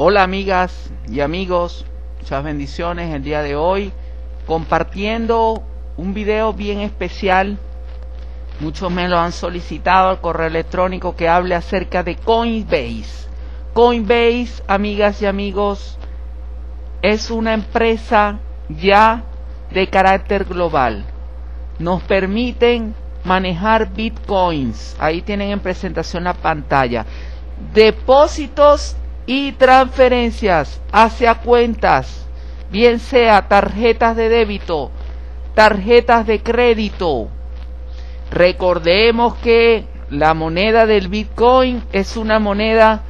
Hola amigas y amigos, muchas bendiciones el día de hoy, compartiendo un video bien especial. Muchos me lo han solicitado al correo electrónico que hable acerca de Coinbase. Coinbase, amigas y amigos, es una empresa ya de carácter global. Nos permiten manejar bitcoins. Ahí tienen en presentación la pantalla. Depósitos y transferencias hacia cuentas, bien sea tarjetas de débito, tarjetas de crédito. Recordemos que la moneda del Bitcoin es una moneda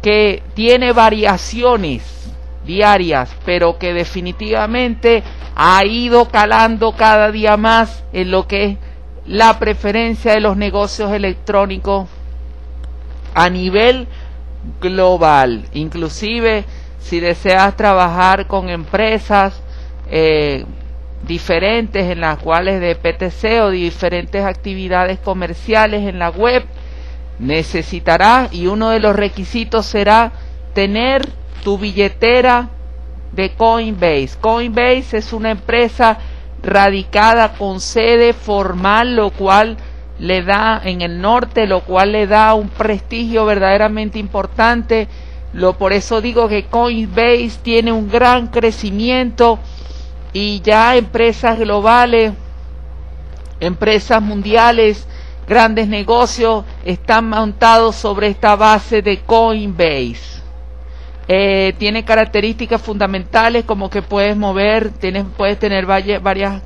que tiene variaciones diarias, pero que definitivamente ha ido calando cada día más en lo que es la preferencia de los negocios electrónicos a nivel global. Inclusive si deseas trabajar con empresas eh, diferentes en las cuales de PTC o diferentes actividades comerciales en la web, necesitarás y uno de los requisitos será tener tu billetera de Coinbase. Coinbase es una empresa radicada con sede formal, lo cual le da en el norte, lo cual le da un prestigio verdaderamente importante. Lo, por eso digo que Coinbase tiene un gran crecimiento y ya empresas globales, empresas mundiales, grandes negocios están montados sobre esta base de Coinbase. Eh, tiene características fundamentales como que puedes mover, tienes, puedes tener varias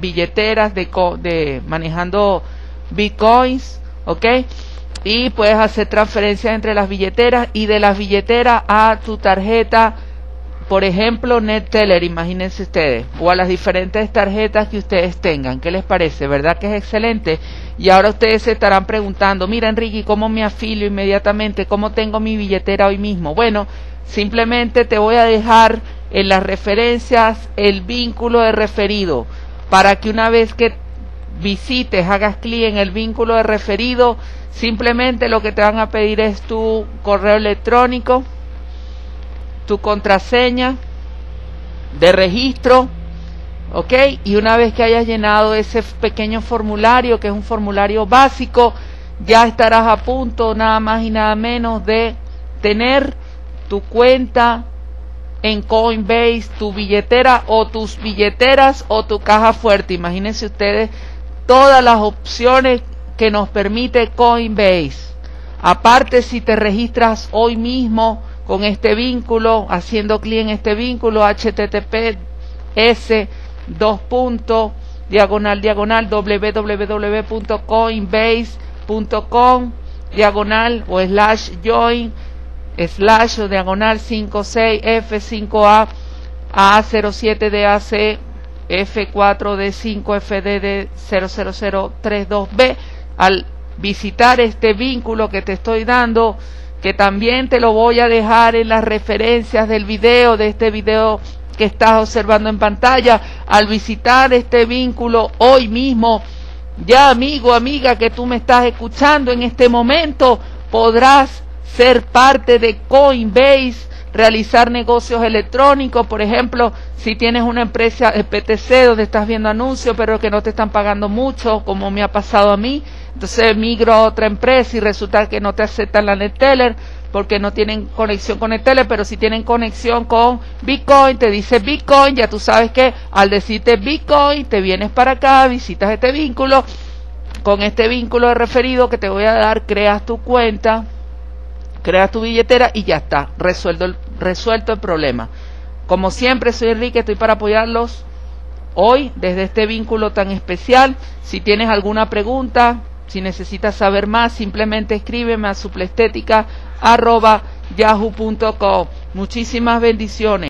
billeteras de, de manejando bitcoins, ¿ok? Y puedes hacer transferencias entre las billeteras y de las billeteras a tu tarjeta, por ejemplo, NetTeller, imagínense ustedes, o a las diferentes tarjetas que ustedes tengan. ¿Qué les parece? ¿Verdad que es excelente? Y ahora ustedes se estarán preguntando, mira Enrique, ¿cómo me afilio inmediatamente? ¿Cómo tengo mi billetera hoy mismo? Bueno, simplemente te voy a dejar en las referencias el vínculo de referido para que una vez que visites, hagas clic en el vínculo de referido, simplemente lo que te van a pedir es tu correo electrónico, tu contraseña de registro, ¿ok? Y una vez que hayas llenado ese pequeño formulario, que es un formulario básico, ya estarás a punto nada más y nada menos de tener tu cuenta en Coinbase, tu billetera o tus billeteras o tu caja fuerte. Imagínense ustedes todas las opciones que nos permite Coinbase. Aparte, si te registras hoy mismo con este vínculo, haciendo clic en este vínculo, https dos puntos, diagonal, diagonal, www.coinbase.com, diagonal o slash join slash o diagonal 56F5A A07DAC F4D5FDD 00032B al visitar este vínculo que te estoy dando que también te lo voy a dejar en las referencias del video de este video que estás observando en pantalla. Al visitar este vínculo hoy mismo ya amigo amiga que tú me estás escuchando en este momento podrás ser parte de Coinbase, realizar negocios electrónicos, por ejemplo, si tienes una empresa de PTC donde estás viendo anuncios pero que no te están pagando mucho, como me ha pasado a mí, entonces migro a otra empresa y resulta que no te aceptan la NetTeller porque no tienen conexión con NetTeller, pero si tienen conexión con Bitcoin, te dice Bitcoin, ya tú sabes que al decirte Bitcoin, te vienes para acá, visitas este vínculo, con este vínculo de referido que te voy a dar, creas tu cuenta, creas tu billetera y ya está, resuelto el, resuelto el problema. Como siempre, soy Enrique, estoy para apoyarlos hoy desde este vínculo tan especial. Si tienes alguna pregunta, si necesitas saber más, simplemente escríbeme a suplestética.yahoo.com. Muchísimas bendiciones.